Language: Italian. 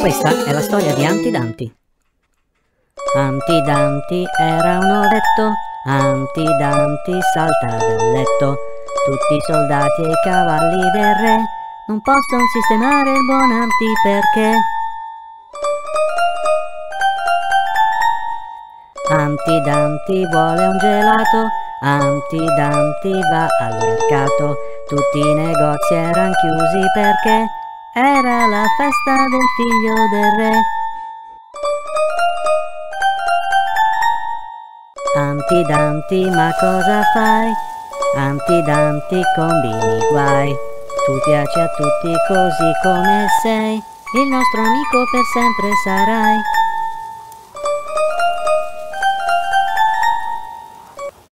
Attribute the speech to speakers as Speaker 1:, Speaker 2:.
Speaker 1: Questa è la storia di Antidanti. Antidanti era un ovetto, Antidanti salta dal letto. Tutti i soldati e i cavalli del re non possono sistemare il buon Anti perché... Antidanti vuole un gelato, Antidanti va al mercato. Tutti i negozi erano chiusi perché era la festa del figlio del re. Antidanti, ma cosa fai? Antidanti, combini guai. Tu piaci a tutti così come sei, il nostro amico per sempre sarai.